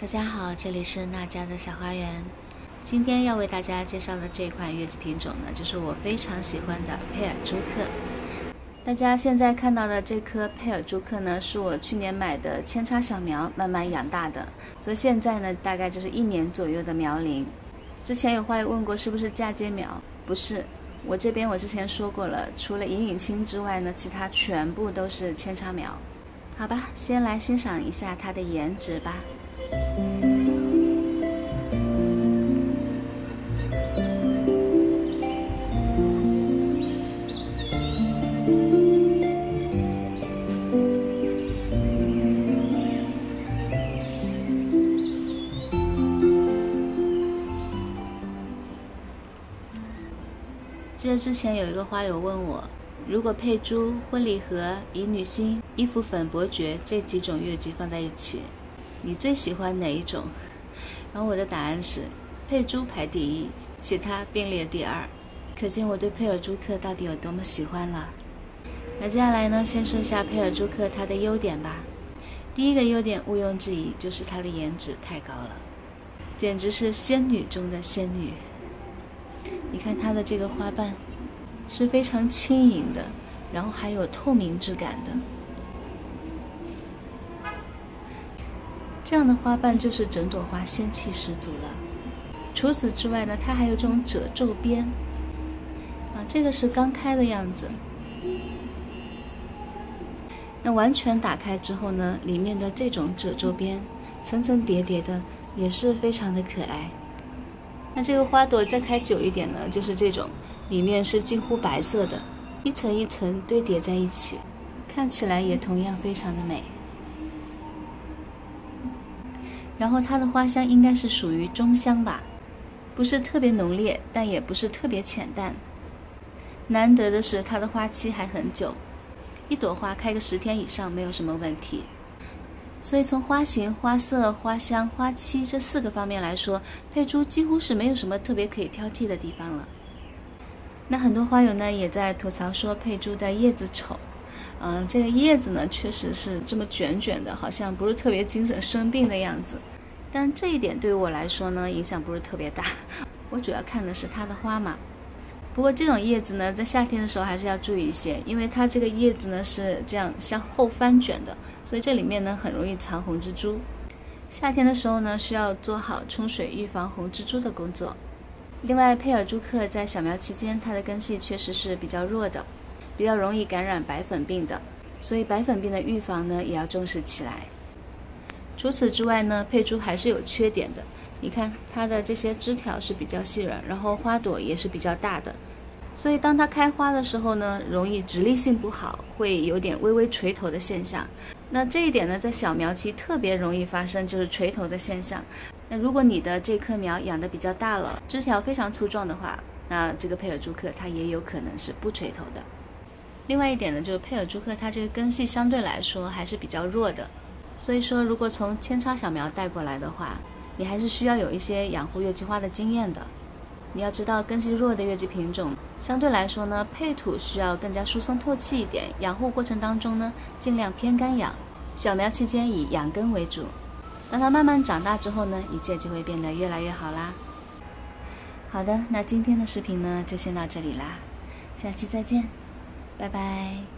大家好，这里是娜家的小花园。今天要为大家介绍的这款月季品种呢，就是我非常喜欢的佩尔朱克。大家现在看到的这棵佩尔朱克呢，是我去年买的扦插小苗慢慢养大的，所以现在呢，大概就是一年左右的苗龄。之前有花友问过是不是嫁接苗，不是。我这边我之前说过了，除了隐隐青之外呢，其他全部都是扦插苗。好吧，先来欣赏一下它的颜值吧。记得之前有一个花友问我，如果佩珠、婚礼盒、乙女星、衣服粉、伯爵这几种月季放在一起，你最喜欢哪一种？然后我的答案是，佩珠排第一，其他并列第二。可见我对佩尔朱克到底有多么喜欢了。那接下来呢，先说一下佩尔朱克它的优点吧。第一个优点毋庸置疑就是它的颜值太高了，简直是仙女中的仙女。你看它的这个花瓣是非常轻盈的，然后还有透明质感的。这样的花瓣就是整朵花仙气十足了。除此之外呢，它还有这种褶皱边。啊，这个是刚开的样子。那完全打开之后呢，里面的这种褶皱边，层层叠叠的，也是非常的可爱。那这个花朵再开久一点呢，就是这种，里面是近乎白色的，一层一层堆叠在一起，看起来也同样非常的美。然后它的花香应该是属于中香吧，不是特别浓烈，但也不是特别浅淡。难得的是它的花期还很久，一朵花开个十天以上没有什么问题。所以从花型、花色、花香、花期这四个方面来说，佩珠几乎是没有什么特别可以挑剔的地方了。那很多花友呢也在吐槽说佩珠的叶子丑，嗯，这个叶子呢确实是这么卷卷的，好像不是特别精神生病的样子。但这一点对于我来说呢影响不是特别大，我主要看的是它的花嘛。不过这种叶子呢，在夏天的时候还是要注意一些，因为它这个叶子呢是这样向后翻卷的，所以这里面呢很容易藏红蜘蛛。夏天的时候呢，需要做好冲水预防红蜘蛛的工作。另外，佩尔朱克在小苗期间，它的根系确实是比较弱的，比较容易感染白粉病的，所以白粉病的预防呢也要重视起来。除此之外呢，佩珠还是有缺点的。你看它的这些枝条是比较细软，然后花朵也是比较大的。所以，当它开花的时候呢，容易直立性不好，会有点微微垂头的现象。那这一点呢，在小苗期特别容易发生，就是垂头的现象。那如果你的这棵苗养的比较大了，枝条非常粗壮的话，那这个佩尔朱克它也有可能是不垂头的。另外一点呢，就是佩尔朱克它这个根系相对来说还是比较弱的，所以说如果从扦插小苗带过来的话，你还是需要有一些养护月季花的经验的。你要知道，根系弱的月季品种相对来说呢，配土需要更加疏松透气一点。养护过程当中呢，尽量偏干养。小苗期间以养根为主，当它慢慢长大之后呢，一切就会变得越来越好啦。好的，那今天的视频呢，就先到这里啦，下期再见，拜拜。